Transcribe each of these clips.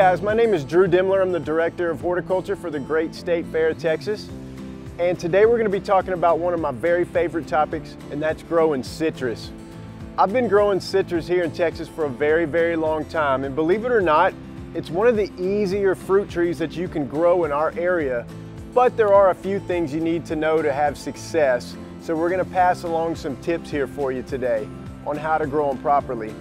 Guys, my name is Drew Demler. I'm the Director of Horticulture for the Great State Fair of Texas. And today we're gonna to be talking about one of my very favorite topics, and that's growing citrus. I've been growing citrus here in Texas for a very, very long time. And believe it or not, it's one of the easier fruit trees that you can grow in our area. But there are a few things you need to know to have success. So we're gonna pass along some tips here for you today on how to grow them properly.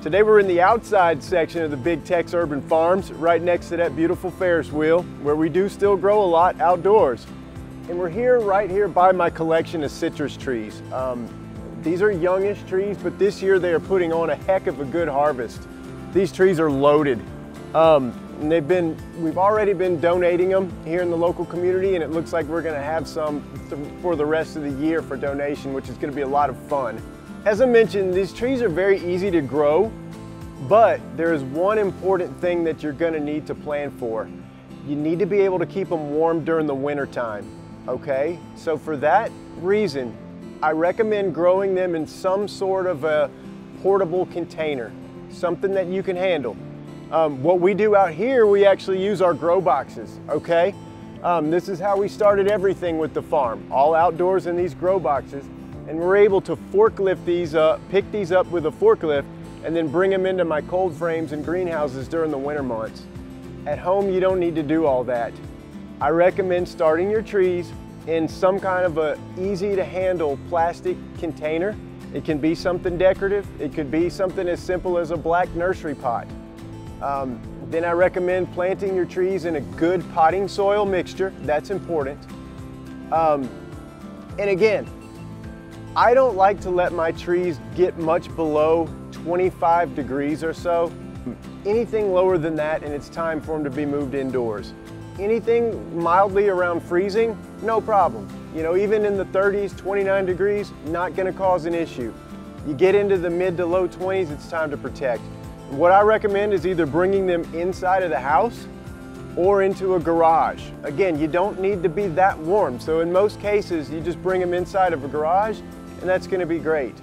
Today we're in the outside section of the Big Tex Urban Farms, right next to that beautiful Ferris wheel, where we do still grow a lot outdoors. And we're here, right here by my collection of citrus trees. Um, these are youngish trees, but this year they are putting on a heck of a good harvest. These trees are loaded. Um, and they've been, we've already been donating them here in the local community and it looks like we're gonna have some for the rest of the year for donation, which is gonna be a lot of fun. As I mentioned, these trees are very easy to grow, but there is one important thing that you're gonna need to plan for. You need to be able to keep them warm during the winter time, okay? So for that reason, I recommend growing them in some sort of a portable container, something that you can handle. Um, what we do out here, we actually use our grow boxes, okay? Um, this is how we started everything with the farm, all outdoors in these grow boxes and we're able to forklift these up, pick these up with a forklift, and then bring them into my cold frames and greenhouses during the winter months. At home, you don't need to do all that. I recommend starting your trees in some kind of a easy to handle plastic container. It can be something decorative. It could be something as simple as a black nursery pot. Um, then I recommend planting your trees in a good potting soil mixture. That's important. Um, and again, I don't like to let my trees get much below 25 degrees or so. Anything lower than that and it's time for them to be moved indoors. Anything mildly around freezing, no problem. You know, even in the 30s, 29 degrees, not gonna cause an issue. You get into the mid to low 20s, it's time to protect. What I recommend is either bringing them inside of the house or into a garage. Again, you don't need to be that warm. So in most cases, you just bring them inside of a garage and that's gonna be great.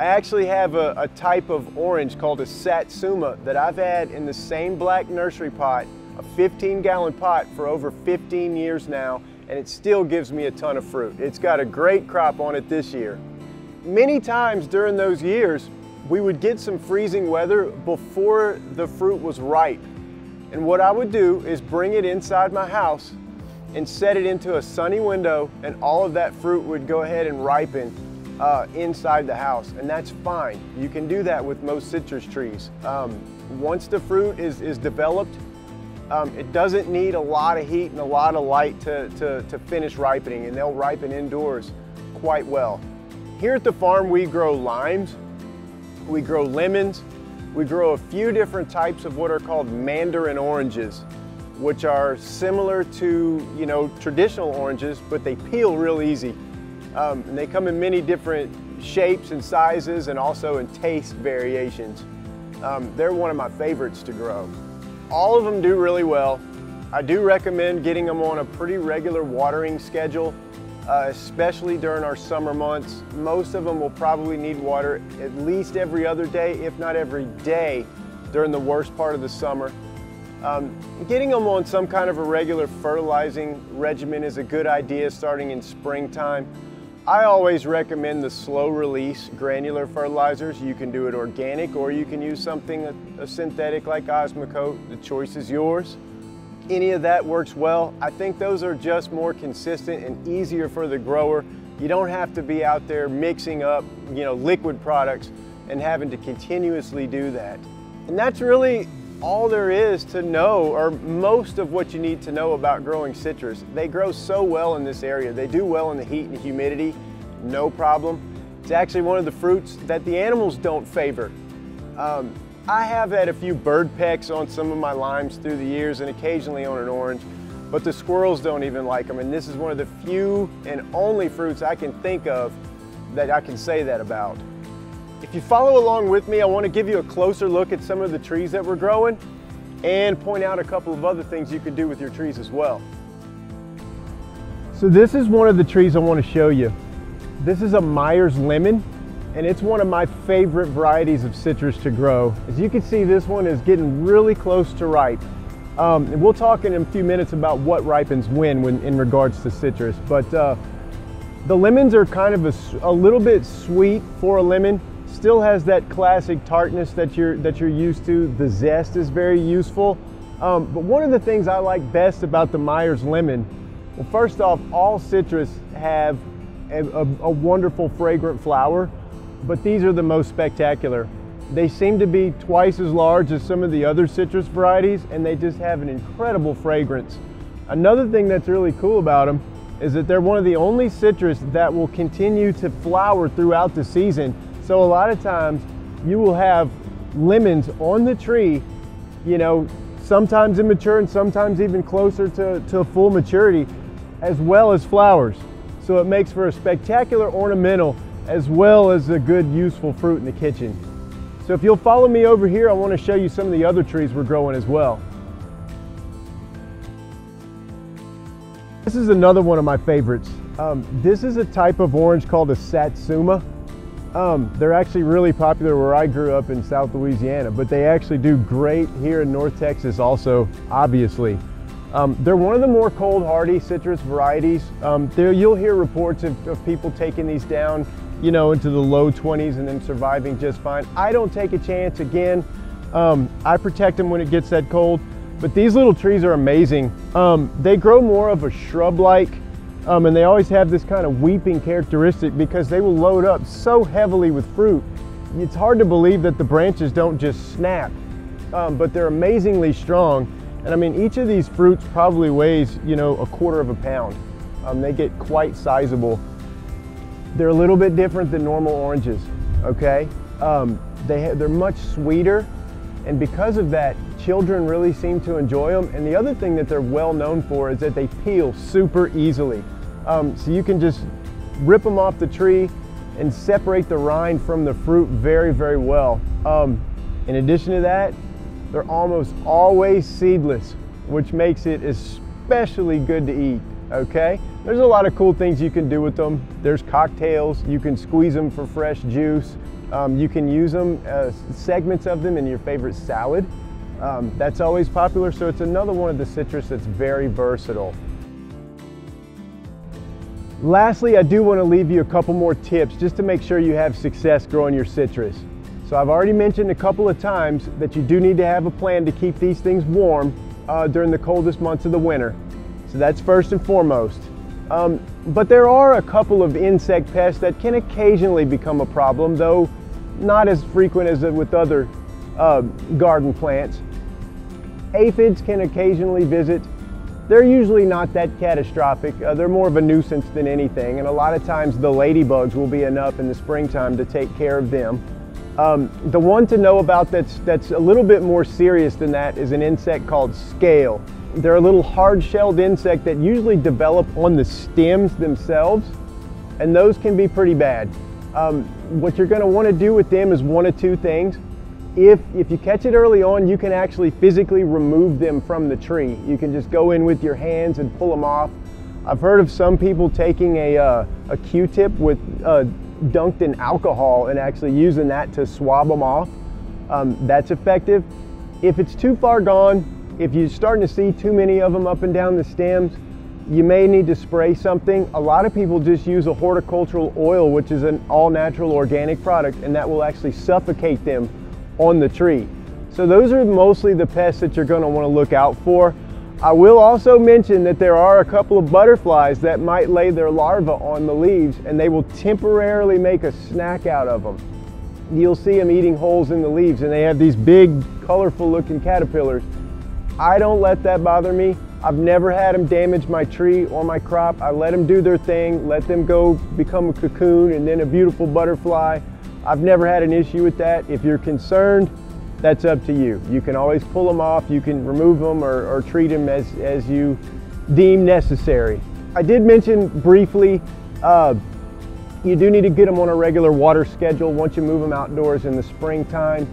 I actually have a, a, type of orange called a Satsuma that I've had in the same black nursery pot, a 15 gallon pot for over 15 years now, and it still gives me a ton of fruit. It's got a great crop on it this year. Many times during those years, we would get some freezing weather before the fruit was ripe. And what I would do is bring it inside my house and set it into a sunny window and all of that fruit would go ahead and ripen uh, inside the house, and that's fine. You can do that with most citrus trees. Um, once the fruit is, is developed, um, it doesn't need a lot of heat and a lot of light to, to, to finish ripening, and they'll ripen indoors quite well. Here at the farm, we grow limes, we grow lemons, we grow a few different types of what are called mandarin oranges, which are similar to, you know, traditional oranges, but they peel real easy. Um, and they come in many different shapes and sizes and also in taste variations. Um, they're one of my favorites to grow. All of them do really well. I do recommend getting them on a pretty regular watering schedule, uh, especially during our summer months. Most of them will probably need water at least every other day, if not every day, during the worst part of the summer. Um, getting them on some kind of a regular fertilizing regimen is a good idea starting in springtime. I always recommend the slow release granular fertilizers. You can do it organic or you can use something, a, a synthetic like Osmocote. The choice is yours. Any of that works well. I think those are just more consistent and easier for the grower. You don't have to be out there mixing up, you know, liquid products and having to continuously do that. And that's really all there is to know, or most of what you need to know about growing citrus. They grow so well in this area. They do well in the heat and humidity, no problem. It's actually one of the fruits that the animals don't favor. Um, I have had a few bird pecks on some of my limes through the years and occasionally on an orange, but the squirrels don't even like them. And this is one of the few and only fruits I can think of that I can say that about. If you follow along with me, I want to give you a closer look at some of the trees that we're growing and point out a couple of other things you can do with your trees as well. So this is one of the trees I want to show you. This is a Meyer's lemon. and it's one of my favorite varieties of citrus to grow. As you can see, this one is getting really close to ripe. Um, and we'll talk in a few minutes about what ripens when, when in regards to citrus. But uh, the lemons are kind of a, a, little bit sweet for a lemon. Still has that classic tartness that you're that you're used to. The zest is very useful. Um, but one of the things I like best about the Meyer's lemon, well, first off, all citrus have a, a, a wonderful fragrant flower, but these are the most spectacular. They seem to be twice as large as some of the other citrus varieties and they just have an incredible fragrance. Another thing that's really cool about them is that they're one of the only citrus that will continue to flower throughout the season. So a lot of times you will have lemons on the tree, you know, sometimes immature and sometimes even closer to, to full maturity, as well as flowers. So it makes for a spectacular ornamental as well as a good useful fruit in the kitchen. So if you'll follow me over here, I want to show you some of the other trees we're growing as well. This is another one of my favorites. Um, this is a type of orange called a Satsuma. Um, they're actually really popular where I grew up in South Louisiana, but they actually do great here in North Texas also, obviously. Um, they're one of the more cold hardy citrus varieties. Um, you'll hear reports of, of people taking these down you know, into the low 20s and then surviving just fine. I don't take a chance again. Um, I protect them when it gets that cold, but these little trees are amazing. Um, they grow more of a shrub-like, um, and they always have this kind of weeping characteristic because they will load up so heavily with fruit. It's hard to believe that the branches don't just snap, um, but they're amazingly strong. And I mean, each of these fruits probably weighs, you know, a quarter of a pound. Um, they get quite sizable. They're a little bit different than normal oranges, okay? Um, they they're much sweeter, and because of that, children really seem to enjoy them. And the other thing that they're well known for is that they peel super easily. Um, so you can just rip them off the tree and separate the rind from the fruit very, very well. Um, in addition to that, they're almost always seedless, which makes it especially good to eat okay? There's a lot of cool things you can do with them. There's cocktails, you can squeeze them for fresh juice. Um, you can use them, uh, segments of them in your favorite salad. Um, that's always popular, so it's another one of the citrus that's very versatile. Lastly, I do want to leave you a couple more tips just to make sure you have success growing your citrus. So I've already mentioned a couple of times that you do need to have a plan to keep these things warm uh, during the coldest months of the winter. So that's first and foremost. Um, but there are a couple of insect pests that can occasionally become a problem, though not as frequent as with other uh, garden plants. Aphids can occasionally visit. They're usually not that catastrophic. Uh, they're more of a nuisance than anything, and a lot of times the ladybugs will be enough in the springtime to take care of them. Um, the one to know about that's, that's a little bit more serious than that is an insect called scale. They're a little hard-shelled insect that usually develop on the stems themselves, and those can be pretty bad. Um, what you're gonna wanna do with them is one of two things. If, if you catch it early on, you can actually physically remove them from the tree. You can just go in with your hands and pull them off. I've heard of some people taking a, uh, a Q-tip with uh, dunked in alcohol and actually using that to swab them off. Um, that's effective. If it's too far gone, if you're starting to see too many of them up and down the stems, you may need to spray something. A lot of people just use a horticultural oil, which is an all natural organic product, and that will actually suffocate them on the tree. So those are mostly the pests that you're gonna wanna look out for. I will also mention that there are a couple of butterflies that might lay their larvae on the leaves and they will temporarily make a snack out of them. You'll see them eating holes in the leaves and they have these big colorful looking caterpillars I don't let that bother me. I've never had them damage my tree or my crop. I let them do their thing, let them go become a cocoon and then a beautiful butterfly. I've never had an issue with that. If you're concerned, that's up to you. You can always pull them off, you can remove them or, or treat them as, as you deem necessary. I did mention briefly, uh, you do need to get them on a regular water schedule once you move them outdoors in the springtime.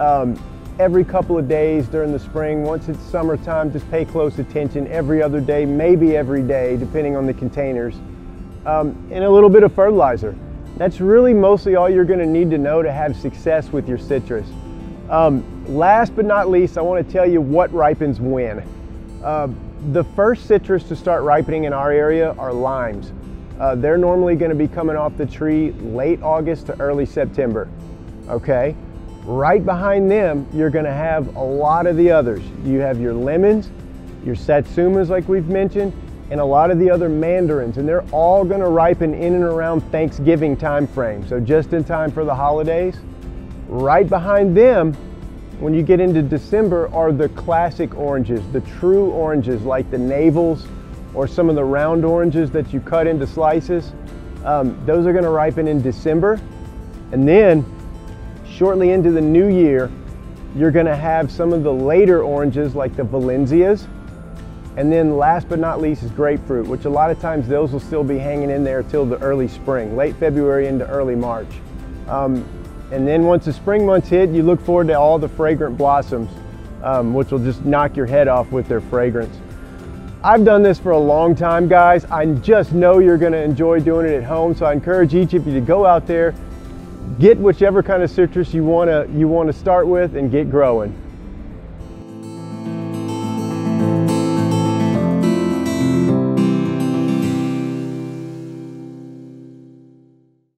Um, every couple of days during the spring. Once it's summertime, just pay close attention every other day, maybe every day, depending on the containers. Um, and a little bit of fertilizer. That's really mostly all you're gonna need to know to have success with your citrus. Um, last but not least, I wanna tell you what ripens when. Uh, the first citrus to start ripening in our area are limes. Uh, they're normally gonna be coming off the tree late August to early September, okay? Right behind them, you're gonna have a lot of the others. You have your lemons, your satsumas like we've mentioned, and a lot of the other mandarins, and they're all gonna ripen in and around Thanksgiving time frame, so just in time for the holidays. Right behind them, when you get into December, are the classic oranges, the true oranges like the navels or some of the round oranges that you cut into slices. Um, those are gonna ripen in December. And then shortly into the new year, you're gonna have some of the later oranges like the Valencias, and then last but not least is grapefruit, which a lot of times those will still be hanging in there till the early spring, late February into early March. Um, and then once the spring months hit, you look forward to all the fragrant blossoms, um, which will just knock your head off with their fragrance. I've done this for a long time, guys. I just know you're gonna enjoy doing it at home, so I encourage each of you to go out there, get whichever kind of citrus you wanna, you wanna start with and get growing.